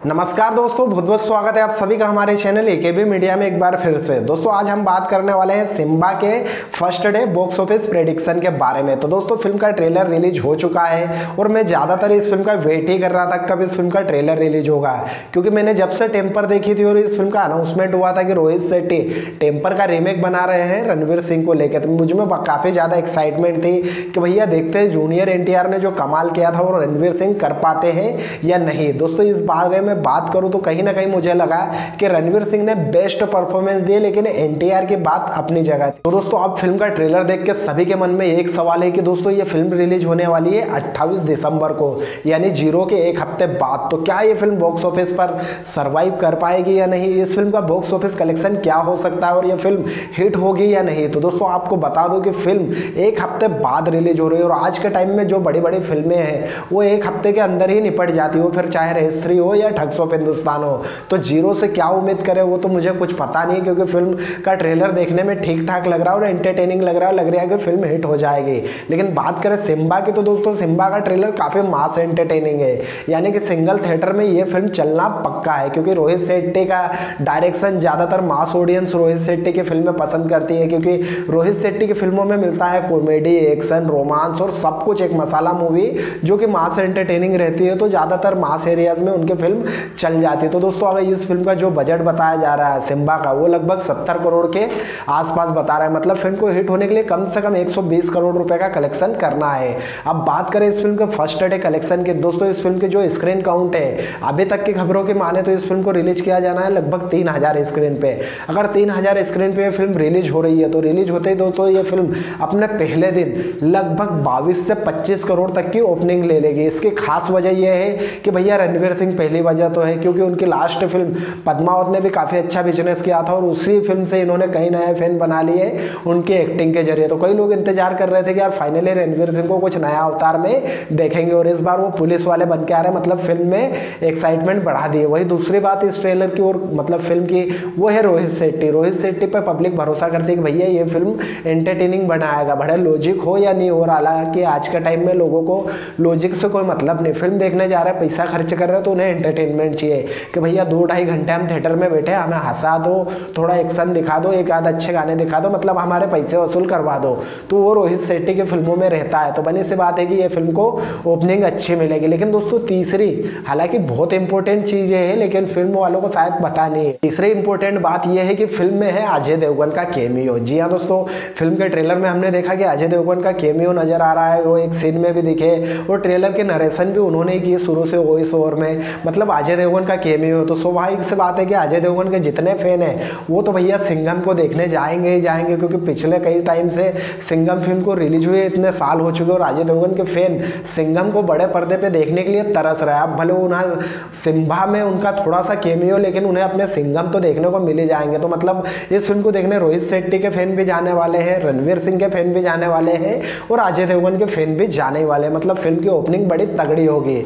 नमस्कार दोस्तों, बहुत बहुत स्वागत है आप सभी का हमारे चैनल ए एकेबी मीडिया में एक बार फिर से। दोस्तों, आज हम बात करने वाले हैं सिम्बा के first day box office prediction के बारे में। तो दोस्तों फ़िल्म का ट्रेलर रिलीज़ हो चुका है और मैं ज़्यादातर इस फ़िल्म का वेट ही कर रहा था कब इस फ़िल्म का ट्रेलर रिलीज़ होगा। क्योंकि मैंने जब से टेम्पर देखी थी और इस फ़िल्म का अनाउंसमेंट हुआ था कि रोहित शेट्टी टेम्पर का रीमेक बना रहे हैं रणवीर सिंह को लेकर तो मुझमें काफ़ी ज़्यादा एक्साइटमेंट थी कि भैया देखते हैं जूनियर एनटीआर ने जो कमाल किया था वो रणवीर सिंह कर पाते हैं या नहीं। दोस्तों, इस बारे में में बात करूँ तो कहीं ना कहीं मुझे लगा कि रणवीर सिंह ने बेस्ट परफॉर्मेंस दिए, लेकिन एनटीआर की बात अपनी जगह थी तो दोस्तों, अब फ़िल्म का ट्रेलर देख के सभी के मन में एक सवाल है कि दोस्तों, ये फ़िल्म रिलीज़ होने वाली है अट्ठाईस दिसंबर को, यानी ज़ीरो के एक हफ़्ते बाद। तो क्या ये फ़िल्म बॉक्स ऑफ़िस पर सर्वाइव कर पाएगी या नहीं? इस फ़िल्म का बॉक्स ऑफ़िस कलेक्शन क्या हो सकता है और ये फ़िल्म हिट होगी या नहीं? तो दोस्तों, आपको बता दो कि फ़िल्म एक हफ़्ते बाद रिलीज़ हो रही है और आज के टाइम में जो बड़ी बड़ी फ़िल्में हैं, वो एक हफ़्ते के अंदर ही निपट जाती हो। फिर चाहे रेस थ्री हो या ठग्स ऑफ़ हिंदुस्तान हो। तो ज़ीरो से क्या उम्मीद करे वो तो मुझे कुछ पता नहीं है क्योंकि फ़िल्म का ट्रेलर देखने में ठीक ठाक लग रहा है और एंटरटेनिंग लग रहा है, लग रहा है कि फ़िल्म हिट हो जाएगी। लेकिन बात करें सिम्बा की तो दोस्तों सिम्बा का ट्रेलर काफ़ी मास एंटरटेनिंग है। यानी कि सिंगल थिएटर में ये फ़िल्म चलना पक्का है, क्योंकि रोहित शेट्टी का डायरेक्शन ज़्यादातर मास ऑडियंस रोहित शेट्टी की फ़िल्में पसंद करती है, क्योंकि रोहित शेट्टी की फ़िल्मों में मिलता है कॉमेडी एक्शन रोमांस और सब कुछ एक मसाला मूवी जो कि मास एंटरटेनिंग रहती है। तो ज़्यादातर मास एरियाज़ में उनकी फ़िल्म चल जाती है। तो दोस्तों अगर इस फ़िल्म का जो बजट बताया जा रहा है सिम्बा का, वो लगभग सत्तर करोड़ के आसपास बता रहा है। मतलब फ़िल्म को हिट होने के लिए कम से कम 120 करोड़ रुपए का कलेक्शन करना है। अब बात करें इस फ़िल्म के फ़र्स्ट डे कलेक्शन के। दोस्तों, इस फ़िल्म के जो स्क्रीन काउंट है, अभी तक की खबरों के माने तो इस फ़िल्म को रिलीज़ किया जाना है लगभग तीन हज़ार स्क्रीन पे। अगर तीन हज़ार स्क्रीन पे फ़िल्म रिलीज़ हो रही है तो रिलीज़ होते ही दोस्तों ये फ़िल्म अपने पहले दिन लगभग बाईस से पच्चीस करोड़ तक की ओपनिंग ले लेगी। इसकी खास वजह यह है कि भैया रणवीर सिंह पहली वजह तो है, क्योंकि उनकी लास्ट फ़िल्म पद्मावत ने भी काफ़ी अच्छा बिज़नेस किया था और उसी फ़िल्म से इन्होंने कई नए फ़ैन बना लिए उनके एक्टिंग के ज़रिए। तो कई लोग इंतज़ार कर रहे थे कि यार फाइनली रणवीर सिंह को कुछ नया अवतार में देखेंगे और इस बार वो पुलिस वाले बन के आ रहे मतलब फ़िल्म में एक्साइटमेंट बढ़ा दिए। वही दूसरी बात इस ट्रेलर की और मतलब फ़िल्म की, वो है रोहित शेट्टी। रोहित शेट्टी पर पब्लिक भरोसा करती है कि भैया ये फ़िल्म एंटरटेनिंग बनाएगा। बड़े लॉजिक हो या नहीं हो रहा हालाँकि आज के टाइम में लोगों को लॉजिक से कोई मतलब नहीं। फ़िल्म देखने जा रहे हैं, पैसा खर्च कर रहे हैं तो उन्हें एंटरटेनमेंट चाहिए कि भैया दो ढाई घंटे हम थिएटर में बैठे, हमें हंसा दो, थोड़ा एक्शन दिखा दो, एक आध अच्छे गाने दिखा दो मतलब हमारे पैसे वसूल करवा दो। तो वो रोहित शेट्टी की फ़िल्मों में रहता है। तो बनी सी बात है कि ये फ़िल्म को ओपनिंग अच्छी मिलेगी। लेकिन दोस्तों, तीसरी, हालाँकि बहुत इंपॉर्टेंट चीज़ है, लेकिन फ़िल्म वालों को शायद पता नहीं है। तीसरी इंपॉर्टेंट बात यह है कि फ़िल्म में है अजय देवगन का केमियो जी हाँ दोस्तों फ़िल्म के ट्रेलर में हमने देखा कि अजय देवगन का केमियो नज़र आ रहा है, वो एक सीन में भी दिखे, और ट्रेलर के नरेशन भी उन्होंने किए शुरू से वॉइस ओवर में। मतलब अजय देवगन का केमियो तो स्वाभाविक से बात है कि अजय देवगन के जितने फ़ैन हैं, वो तो भैया सिंगम को देखने जाएँगे ही जाएँगे, क्योंकि पिछले कई टाइम से सिंगम फ़िल्म को रिलीज़ हुए इतने साल हो चुके और अजय देवगन के फ़ैन सिंगम को बड़े पर्दे पे देखने के लिए तरस रहे अब भले उन्हें सिम्भा में उनका थोड़ा सा केमियो लेकिन उन्हें अपने सिंगम तो देखने को मिल ही जाएँगे। तो मतलब इस फ़िल्म को देखने रोहित शेट्टी के फ़ैन भी जाने वाले हैं, रणवीर सिंह के फ़ैन भी जाने वाले हैं और अजय देवगन के फ़ैन भी जाने वाले हैं। मतलब फ़िल्म की ओपनिंग बड़ी तगड़ी होगी।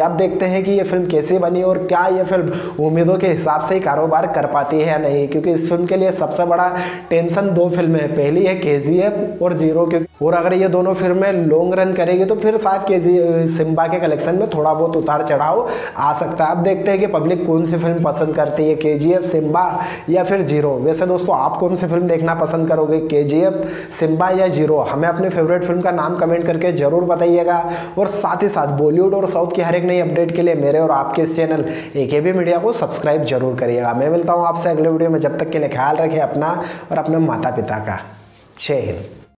अब देखते हैं कि ये फ़िल्म कैसी बनी और क्या ये फ़िल्म उम्मीदों के हिसाब से ही कारोबार कर पाती है या नहीं? क्योंकि इस फ़िल्म के लिए सबसे बड़ा टेंशन दो फ़िल्में है। पहली है के और ज़ीरो, क्योंकि और अगर ये दोनों फ़िल्में लॉन्ग रन करेगी तो फिर शायद के सिम्बा के कलेक्शन में थोड़ा बहुत उतार चढ़ाव आ सकता है। अब देखते हैं कि पब्लिक कौन सी फ़िल्म पसंद करती है के सिम्बा या फिर ज़ीरो। वैसे दोस्तों, आप कौन सी फ़िल्म देखना पसंद करोगे के सिम्बा या ज़ीरो? हमें अपने फेवरेट फ़िल्म का नाम कमेंट करके ज़रूर बताइएगा। और साथ ही साथ बॉलीवुड और साउथ की हर एक नई अपडेट के लिए मेरे और आपके इस चैनल ए के बी मीडिया को सब्सक्राइब ज़रूर करिएगा। मैं मिलता हूँ आपसे अगले वीडियो में। जब तक के लिए ख्याल रखें अपना और अपने माता पिता का। जय हिंद।